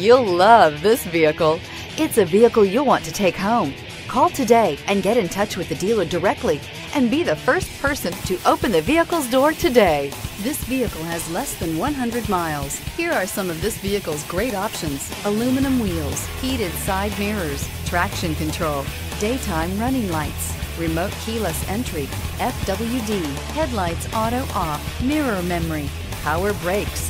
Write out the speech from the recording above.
You'll love this vehicle. It's a vehicle you'll want to take home. Call today and get in touch with the dealer directly and be the first person to open the vehicle's door today. This vehicle has less than 100 miles. Here are some of this vehicle's great options. Aluminum wheels, heated side mirrors, traction control, daytime running lights, remote keyless entry, FWD, headlights auto off, mirror memory, power brakes,